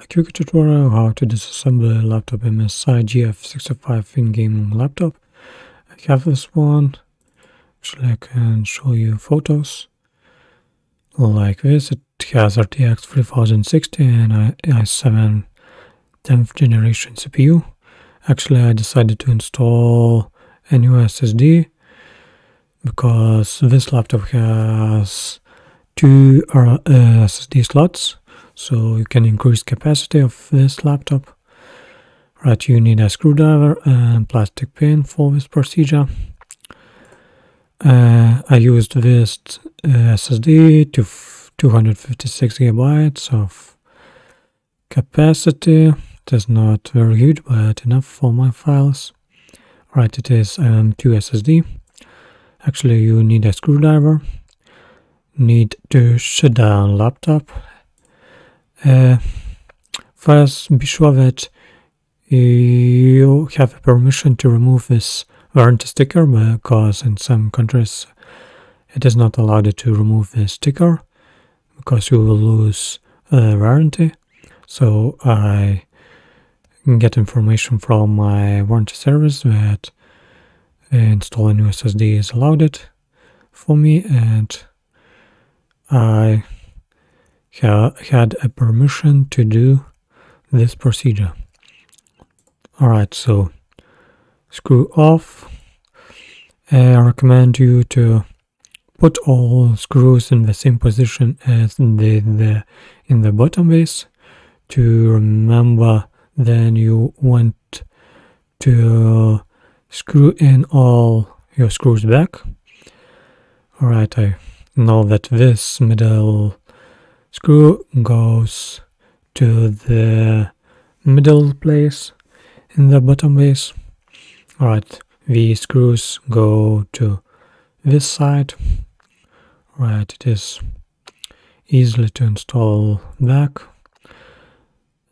a quick tutorial how to disassemble a laptop MSI GF65 in-game laptop. I have this one, actually I can show you photos like this. It has RTX 3060 and i7 10th generation CPU. Actually I decided to install a new SSD because this laptop has two uh, SSD slots so you can increase capacity of this laptop. Right you need a screwdriver and plastic pin for this procedure. Uh, I used this uh, SSD to 256 gigabytes of capacity. It is not very huge but enough for my files. Right it is um, 2 SSD actually you need a screwdriver. Need to shut down laptop first, be sure that you have permission to remove this warranty sticker because in some countries it is not allowed to remove the sticker because you will lose the warranty. So I get information from my warranty service that installing new SSD is allowed it for me and I ha had a permission to do this procedure. Alright, so screw off. I recommend you to put all screws in the same position as the, the in the bottom base to remember then you want to screw in all your screws back. Alright, I know that this middle screw goes to the middle place in the bottom base. Alright, the screws go to this side. Right, it is easily to install back.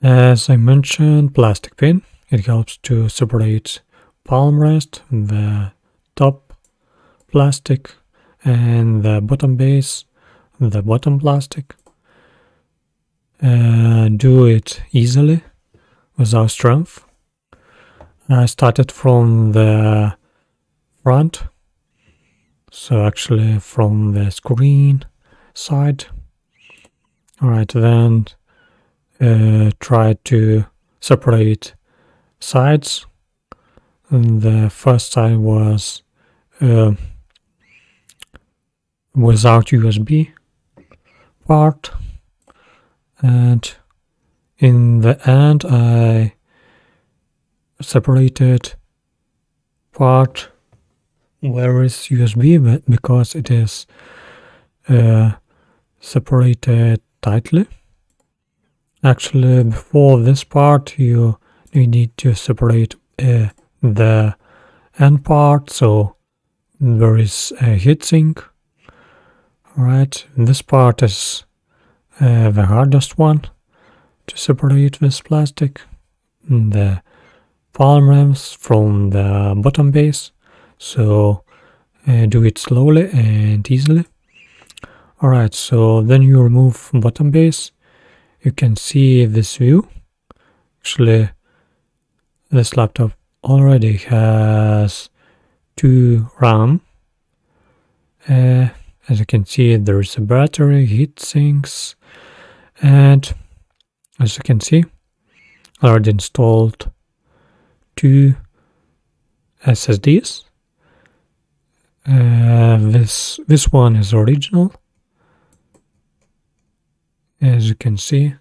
As I mentioned, plastic pin. It helps to separate palm rest, the top plastic, and the bottom base, the bottom plastic uh, do it easily without strength. I started from the front, so actually from the screen side. Alright, then uh, try to separate sides. And the first side was uh, without USB part and in the end I separated part where is USB because it is uh, separated tightly. Actually before this part you, you need to separate uh, the end part so there is a heatsink. Right this part is uh, the hardest one to separate this plastic, the palm rest from the bottom base, so uh, do it slowly and easily. Alright, so then you remove bottom base, you can see this view. Actually, this laptop already has two RAM. Uh, as you can see, there is a battery, heat sinks, and as you can see I already installed two SSDs uh, this this one is original. As you can see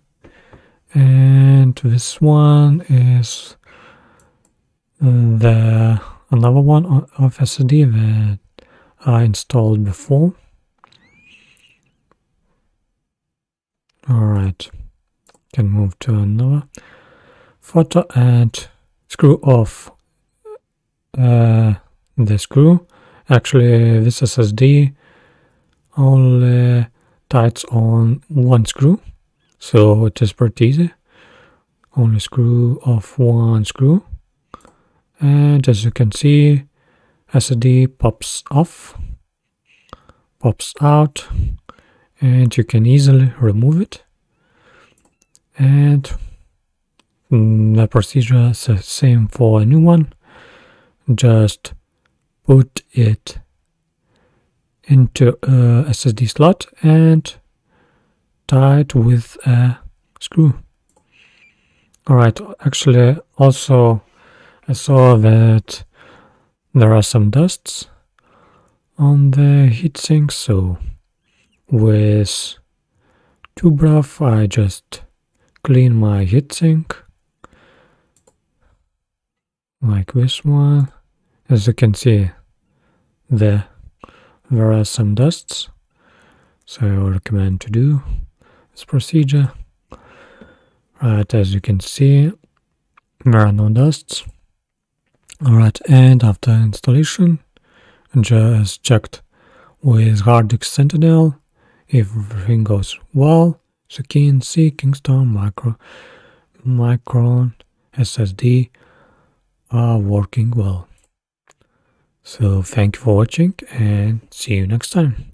and this one is the another one of SSD that I installed before Alright, can move to another photo and screw off uh, the screw. Actually, this SSD only ties on one screw, so it is pretty easy. Only screw off one screw, and as you can see, SSD pops off, pops out, and you can easily remove it and mm, the procedure is the same for a new one. Just put it into a SSD slot and tie it with a screw. Alright, actually also I saw that there are some dusts on the heatsink, so with tube rough I just clean my heatsink like this one. As you can see, there there are some dusts, so I recommend to do this procedure. Right, as you can see, there are no dusts. Alright, and after installation, just checked with hard disk Sentinel if everything goes well. So see Kingston Micro Micron SSD are working well. So thank you for watching and see you next time.